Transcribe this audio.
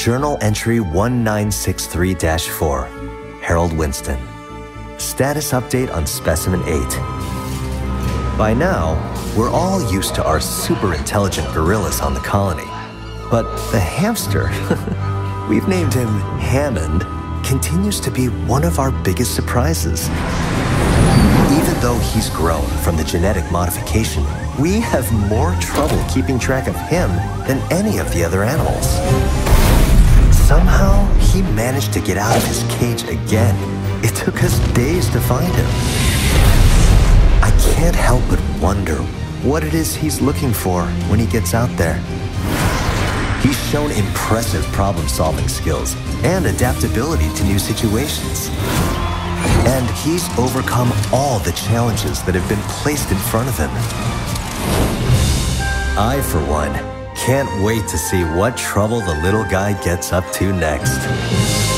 Journal entry 1963 4, Harold Winston. Status update on specimen 8. By now, we're all used to our super intelligent gorillas on the colony. But the hamster, we've named him Hammond, continues to be one of our biggest surprises. Even though he's grown from the genetic modification, we have more trouble keeping track of him than any of the other animals. Somehow, he managed to get out of his cage again. It took us days to find him. I can't help but wonder what it is he's looking for when he gets out there. He's shown impressive problem-solving skills and adaptability to new situations. And he's overcome all the challenges that have been placed in front of him. I, for one, can't wait to see what trouble the little guy gets up to next.